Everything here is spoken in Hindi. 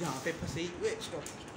यहाँ पे फंसे हुए स्टॉप